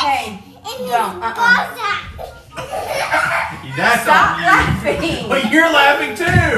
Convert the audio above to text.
Hey, don't. Uh-uh. That's Stop laughing. But you're laughing too.